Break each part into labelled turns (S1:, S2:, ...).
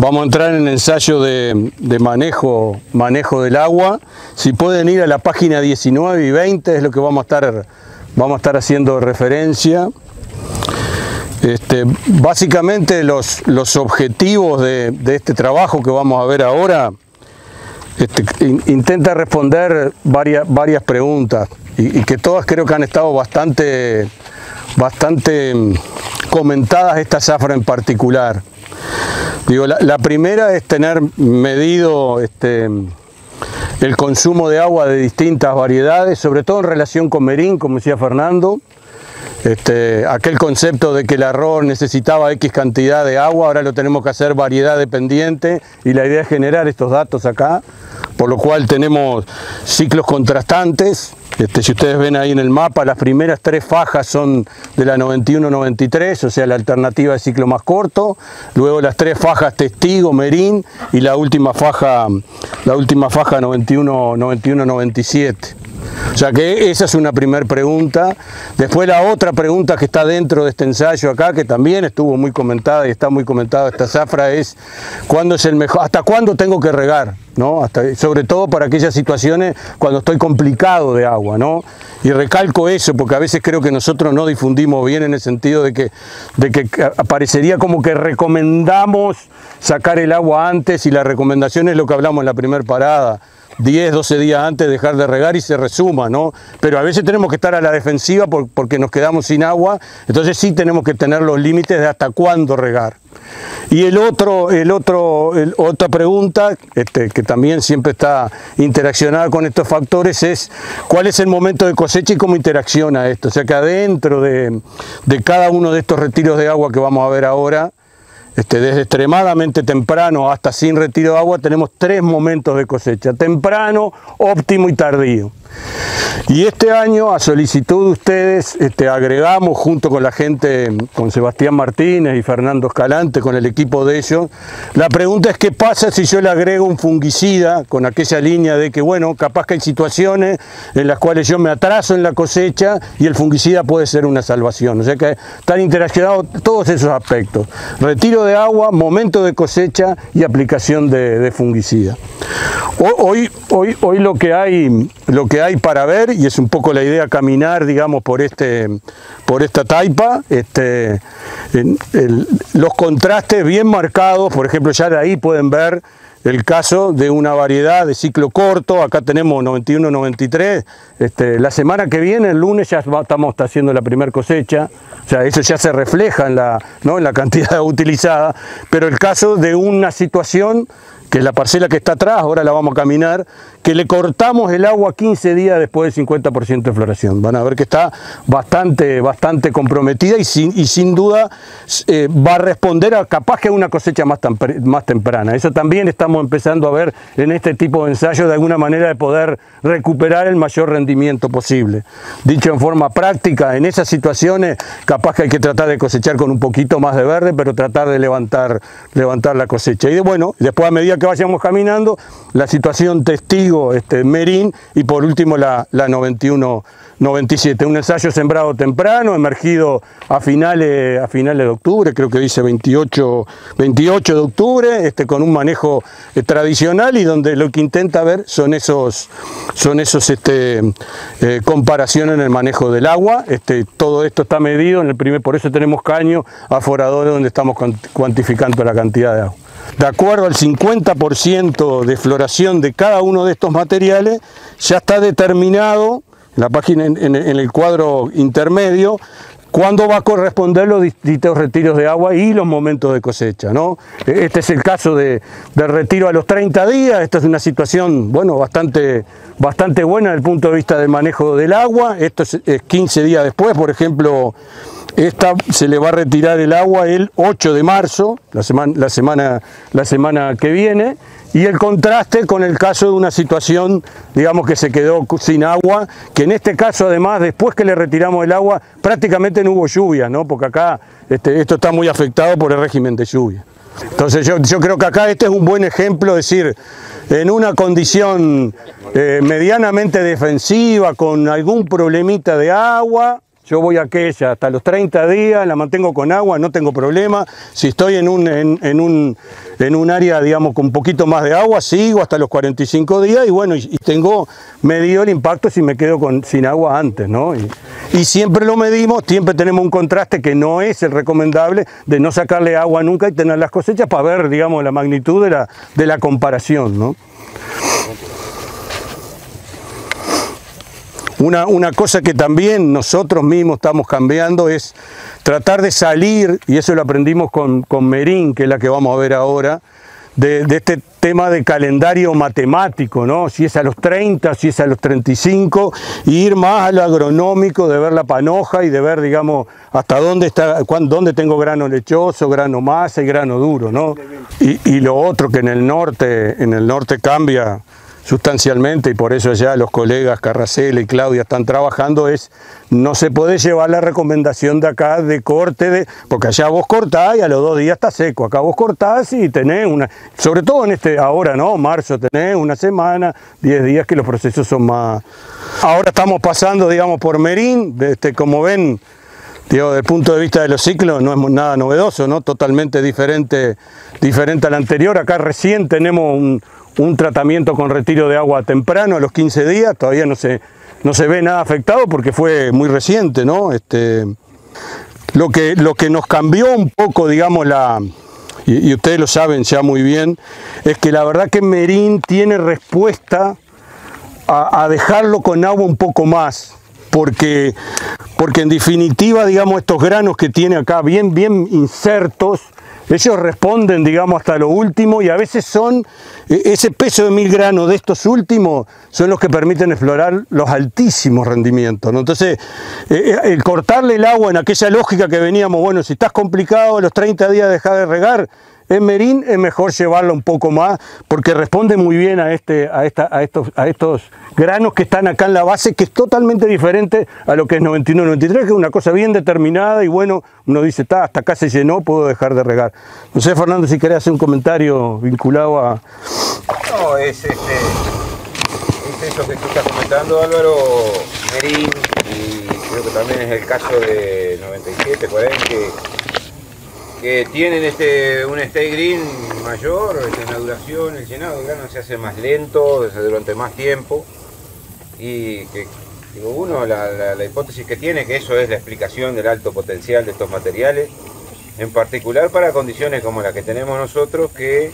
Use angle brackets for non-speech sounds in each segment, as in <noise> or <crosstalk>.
S1: Vamos a entrar en ensayo de, manejo, del agua. Si pueden ir a la página 19 y 20 es lo que vamos a estar, haciendo referencia. Este, básicamente los, objetivos de, este trabajo que vamos a ver ahora este, intenta responder varias, varias preguntas y, que todas creo que han estado bastante, bastante mm, comentadas esta zafra en particular. Digo, la, primera es tener medido este, el consumo de agua de distintas variedades, sobre todo en relación con Merín, como decía Fernando. Este, aquel concepto de que el arroz necesitaba X cantidad de agua, ahora lo tenemos que hacer variedad dependiente y la idea es generar estos datos acá, por lo cual tenemos ciclos contrastantes, este, si ustedes ven ahí en el mapa, las primeras tres fajas son de la 91-93, o sea, la alternativa de ciclo más corto. Luego las tres fajas testigo, merín y la última faja, la última faja 91-97. O sea que esa es una primera pregunta. Después la otra pregunta que está dentro de este ensayo acá, que también estuvo muy comentada y está muy comentada esta zafra, es ¿cuándo es el mejor, hasta cuándo tengo que regar? ¿No? sobre todo para aquellas situaciones cuando estoy complicado de agua, ¿no? Y recalco eso porque a veces creo que nosotros no difundimos bien en el sentido de que, de que aparecería como que recomendamos sacar el agua antes y la recomendación es lo que hablamos en la primera parada. 10, 12 días antes dejar de regar y se resuma, ¿no? Pero a veces tenemos que estar a la defensiva porque nos quedamos sin agua, entonces sí tenemos que tener los límites de hasta cuándo regar. Y el otro, el otro, otra pregunta, este, que también siempre está interaccionada con estos factores, es cuál es el momento de cosecha y cómo interacciona esto. O sea que adentro de, de cada uno de estos retiros de agua que vamos a ver ahora, este, desde extremadamente temprano hasta sin retiro de agua tenemos tres momentos de cosecha, temprano, óptimo y tardío. Y este año, a solicitud de ustedes, este, agregamos junto con la gente, con Sebastián Martínez y Fernando Escalante, con el equipo de ellos, la pregunta es qué pasa si yo le agrego un fungicida con aquella línea de que, bueno, capaz que hay situaciones en las cuales yo me atraso en la cosecha y el fungicida puede ser una salvación. O sea que están interaccionados todos esos aspectos. Retiro de agua, momento de cosecha y aplicación de, fungicida. Hoy, hoy, hoy lo que hay, lo que hay para ver, y es un poco la idea caminar, digamos, por, este, por esta taipa, este, los contrastes bien marcados, por ejemplo, ya de ahí pueden ver el caso de una variedad de ciclo corto, acá tenemos 91-93, este, la semana que viene, el lunes, ya estamos haciendo la primera cosecha, o sea, eso ya se refleja en la, ¿no? en la cantidad <laughs> utilizada, pero el caso de una situación que es la parcela que está atrás, ahora la vamos a caminar, que le cortamos el agua 15 días después del 50% de floración. Van a ver que está bastante, bastante comprometida y sin, y sin duda eh, va a responder a capaz que a una cosecha más, más temprana. Eso también estamos empezando a ver en este tipo de ensayo de alguna manera de poder recuperar el mayor rendimiento posible. Dicho en forma práctica, en esas situaciones capaz que hay que tratar de cosechar con un poquito más de verde, pero tratar de levantar, levantar la cosecha. Y bueno, después a medida que vayamos caminando, la situación testigo este, Merín y por último la, la 91 97, un ensayo sembrado temprano, emergido a finales, a finales de octubre, creo que dice 28, 28 de octubre, este, con un manejo eh, tradicional y donde lo que intenta ver son esos, son esos este, eh, comparaciones en el manejo del agua. Este, todo esto está medido, en el primer, por eso tenemos caños aforadores donde estamos cuantificando la cantidad de agua. De acuerdo al 50% de floración de cada uno de estos materiales, ya está determinado en la página, en, el cuadro intermedio, cuándo va a corresponder los distintos retiros de agua y los momentos de cosecha. ¿no? E, este es el caso de, del retiro a los 30 días, esta es una situación bueno, bastante, bastante buena desde el punto de vista del manejo del agua, esto es, 15 días después, por ejemplo, esta se le va a retirar el agua el 8 de marzo, la semana, la semana, la semana que viene, y el contraste con el caso de una situación, digamos, que se quedó sin agua, que en este caso además, después que le retiramos el agua, prácticamente no hubo lluvia, ¿no? porque acá este, esto está muy afectado por el régimen de lluvia. Entonces yo, yo creo que acá este es un buen ejemplo, es decir, en una condición eh, medianamente defensiva, con algún problemita de agua, yo voy a aquella hasta los 30 días, la mantengo con agua, no tengo problema. Si estoy en un, en, un, en un área, digamos, con un poquito más de agua, sigo hasta los 45 días y bueno, y, tengo medido el impacto si me quedo con, sin agua antes, ¿no? Y, y siempre lo medimos, siempre tenemos un contraste que no es el recomendable de no sacarle agua nunca y tener las cosechas para ver, digamos, la magnitud de la, de la comparación, ¿no? Una, cosa que también nosotros mismos estamos cambiando es tratar de salir, y eso lo aprendimos con, con Merín, que es la que vamos a ver ahora, de, este tema de calendario matemático, ¿no? Si es a los 30, si es a los 35, y ir más a lo agronómico, de ver la panoja y de ver, digamos, hasta dónde está, dónde tengo grano lechoso, grano masa y grano duro, ¿no? Y, y lo otro que en el norte, en el norte cambia, sustancialmente, y por eso ya los colegas Carracela y Claudia están trabajando, es no se puede llevar la recomendación de acá de corte, de, porque allá vos cortás y a los dos días está seco, acá vos cortás y tenés una, sobre todo en este, ahora no, marzo, tenés una semana, diez días que los procesos son más... Ahora estamos pasando, digamos, por Merín, este, como ven, Digo, desde el punto de vista de los ciclos no es nada novedoso, ¿no? Totalmente diferente, diferente al anterior. Acá recién tenemos un, un tratamiento con retiro de agua temprano a los 15 días, todavía no se, no se ve nada afectado porque fue muy reciente, ¿no? Este, lo, que, lo que nos cambió un poco, digamos, la, y, ustedes lo saben ya muy bien, es que la verdad que Merín tiene respuesta a, a dejarlo con agua un poco más, porque, porque en definitiva, digamos, estos granos que tiene acá bien, bien insertos, ellos responden, digamos, hasta lo último y a veces son, e, ese peso de mil granos de estos últimos son los que permiten explorar los altísimos rendimientos. Entonces, e, e, el cortarle el agua en aquella lógica que veníamos, bueno, si estás complicado, a los 30 días dejar de regar, en Merín es mejor llevarlo un poco más porque responde muy bien a, este, a, esta, a, estos, a estos granos que están acá en la base, que es totalmente diferente a lo que es 91-93, que es una cosa bien determinada y bueno, uno dice, está, hasta acá se llenó, puedo dejar de regar. No sé, Fernando, si querés hacer un comentario vinculado a...
S2: No, es, este, es eso que tú estás comentando, Álvaro, Merín, y creo que también es el caso de 97, 40, que tienen este, un stay green mayor, este, una duración, el llenado grano se hace más lento, durante más tiempo. Y que digo, uno la, hipótesis que tiene que eso es la explicación del alto potencial de estos materiales, en particular para condiciones como las que tenemos nosotros que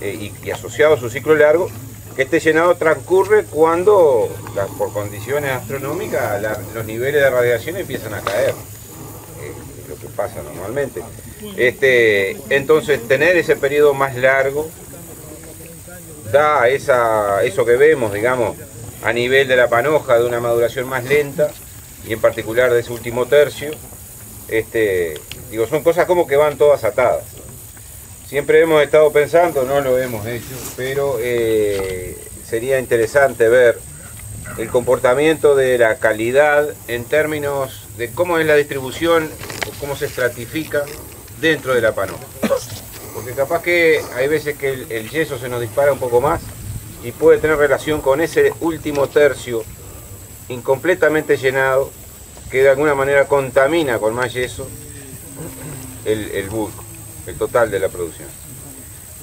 S2: eh, y, asociado a su ciclo largo, que este llenado transcurre cuando por condiciones astronómicas los niveles de radiación empiezan a caer, pasa normalmente. Este, entonces, tener ese periodo más largo da esa, eso que vemos, digamos, a nivel de la panoja, de una maduración más lenta, y en particular de ese último tercio. Este, digo, son cosas como que van todas atadas. Siempre hemos estado pensando, no lo hemos hecho, pero eh, sería interesante ver el comportamiento de la calidad en términos de cómo es la distribución cómo se estratifica dentro de la panoja. Porque capaz que hay veces que el, yeso se nos dispara un poco más y puede tener relación con ese último tercio incompletamente llenado que de alguna manera contamina con más yeso el, el bulk, el total de la producción.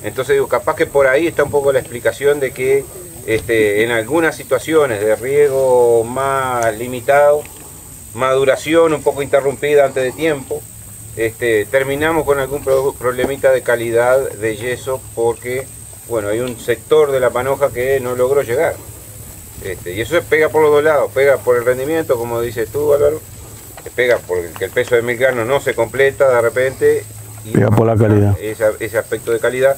S2: Entonces digo, capaz que por ahí está un poco la explicación de que este, en algunas situaciones de riego más limitado, maduración un poco interrumpida antes de tiempo, este, terminamos con algún problemita de calidad de yeso porque, bueno, hay un sector de la panoja que no logró llegar. Este, y eso se pega por los dos lados, pega por el rendimiento, como dices tú, Álvaro, pega porque el peso de mil granos no se completa de repente.
S1: Y pega por la calidad.
S2: ese aspecto de calidad.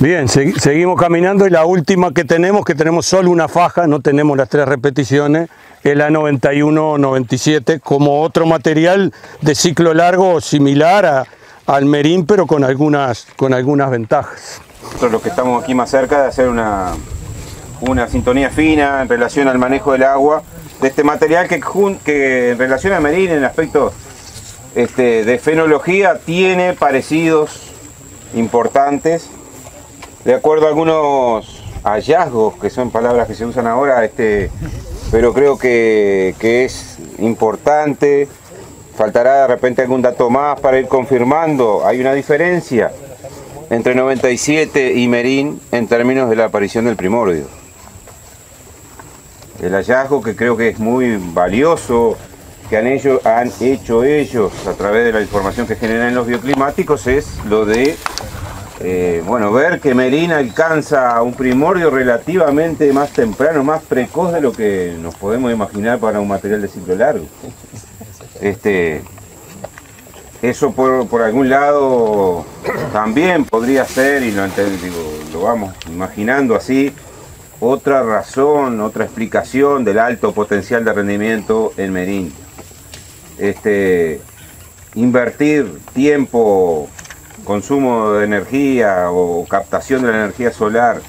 S1: Bien, seguimos caminando y la última que tenemos, que tenemos solo una faja, no tenemos las tres repeticiones, el A91-97 como otro material de ciclo largo similar al Merín, pero con algunas, con algunas ventajas.
S2: Nosotros los que estamos aquí más cerca de hacer una, una sintonía fina en relación al manejo del agua de este material que, que en relación al Merín en el aspecto este, de fenología tiene parecidos importantes de acuerdo a algunos hallazgos que son palabras que se usan ahora este pero creo que, es importante. Faltará de repente algún dato más para ir confirmando. Hay una diferencia entre 97 y Merín en términos de la aparición del primordio. El hallazgo que creo que es muy valioso que han, han hecho ellos a través de la información que generan en los bioclimáticos es lo de eh, bueno, ver que Merín alcanza un primordio relativamente más temprano, más precoz de lo que nos podemos imaginar para un material de ciclo largo. Este, eso por, algún lado también podría ser, y lo, lo vamos imaginando así, otra razón, otra explicación del alto potencial de rendimiento en Merín. Este, invertir tiempo consumo de energía o captación de la energía solar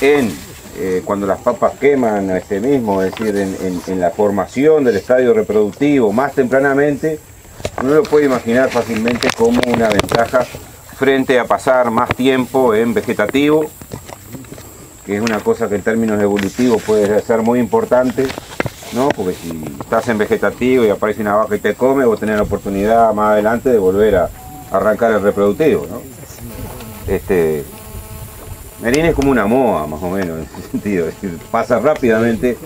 S2: en eh, cuando las papas queman este mismo, es decir, en, la formación del estadio reproductivo más tempranamente, uno lo puede imaginar fácilmente como una ventaja frente a pasar más tiempo en vegetativo, que es una cosa que en términos evolutivos puede ser muy importante, ¿no? porque si estás en vegetativo y aparece una vaca y te come, vos tenés la oportunidad más adelante de volver a, arrancar el reproductivo, ¿no? Este, Merín es como una moa, más o menos, en ese <laughs> sentido, es decir, pasa rápidamente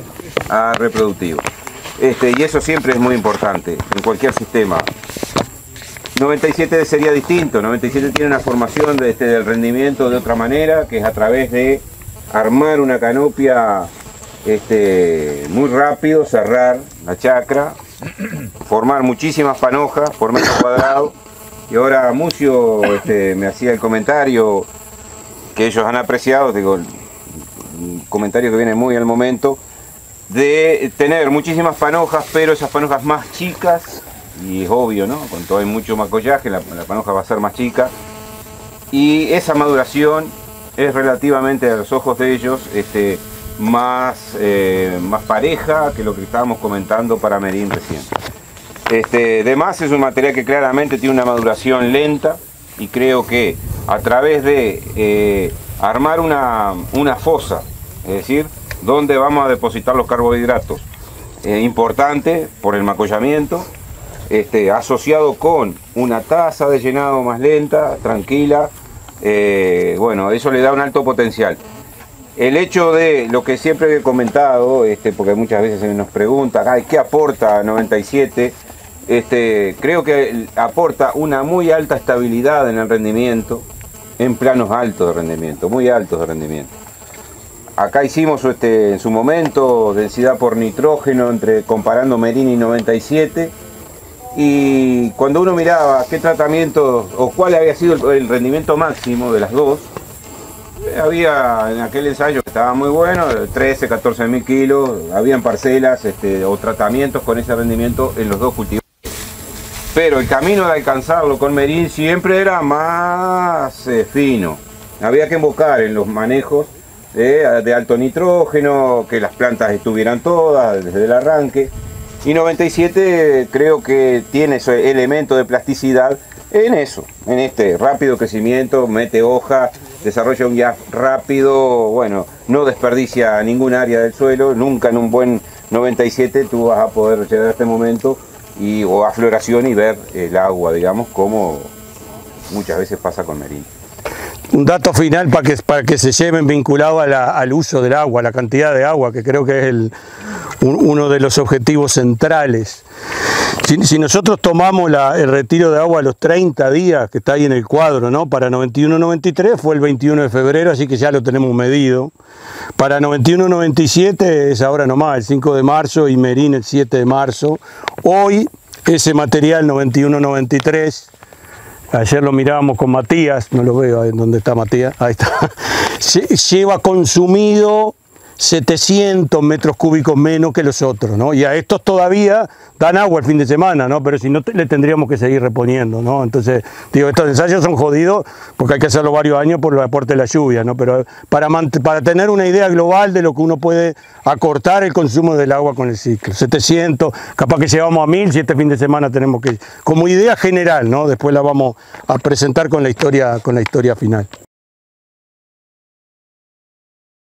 S2: a reproductivo. Este, y eso siempre es muy importante en cualquier sistema. 97 sería distinto, 97 tiene una formación de, este, del rendimiento de otra manera, que es a través de armar una canopia este, muy rápido, cerrar la chacra, formar muchísimas panojas por metro cuadrado, y ahora Mucio este, me hacía el comentario que ellos han apreciado, digo, un comentario que viene muy al momento, de tener muchísimas panojas, pero esas panojas más chicas, y es obvio, ¿no? Cuando hay mucho macollaje, la, panoja va a ser más chica, y esa maduración es relativamente a los ojos de ellos este, más, eh, más pareja que lo que estábamos comentando para Merín recién. Este, además es un material que claramente tiene una maduración lenta y creo que a través de eh, armar una, fosa, es decir, donde vamos a depositar los carbohidratos, eh, importante por el macollamiento, este, asociado con una tasa de llenado más lenta, tranquila, eh, bueno, eso le da un alto potencial. El hecho de lo que siempre he comentado, este, porque muchas veces se nos preguntan, ¿qué aporta 97? Este, creo que aporta una muy alta estabilidad en el rendimiento, en planos altos de rendimiento, muy altos de rendimiento. Acá hicimos este, en su momento densidad por nitrógeno entre comparando Merini 97 y cuando uno miraba qué tratamiento o cuál había sido el rendimiento máximo de las dos, había en aquel ensayo que estaba muy bueno, 13, 14 mil kilos, habían parcelas este, o tratamientos con ese rendimiento en los dos cultivos pero el camino de alcanzarlo con Merín siempre era más eh, fino. Había que invocar en los manejos eh, de alto nitrógeno, que las plantas estuvieran todas desde el arranque. Y 97 creo que tiene ese elemento de plasticidad en eso, en este rápido crecimiento, mete hoja, desarrolla un gas rápido, bueno, no desperdicia ningún área del suelo, nunca en un buen 97 tú vas a poder llegar a este momento y, o a floración y ver el agua, digamos, como muchas veces pasa con Merín.
S1: Un dato final para que, para que se lleven vinculado al uso del agua, la cantidad de agua, que creo que es el, uno de los objetivos centrales. Si, nosotros tomamos el retiro de agua a los 30 días, que está ahí en el cuadro, ¿no? Para 91-93 fue el 21 de febrero, así que ya lo tenemos medido. Para 91-97 es ahora nomás, el 5 de marzo y Merín el 7 de marzo. Hoy ese material 91-93 Ayer lo mirábamos con Matías, no lo veo, ¿dónde está Matías? Ahí está. <laughs> Lleva consumido 700 metros cúbicos menos que los otros, ¿no? Y a estos todavía dan agua el fin de semana, ¿no? Pero si no, le tendríamos que seguir reponiendo, ¿no? Entonces, digo, estos ensayos son jodidos porque hay que hacerlo varios años por el aporte de la lluvia, ¿no? Pero para, para tener una idea global de lo que uno puede acortar el consumo del agua con el ciclo, 700, capaz que llevamos a 1000, si este fin de semana tenemos que... Como idea general, ¿no? Después la vamos a presentar con la historia, con la historia final.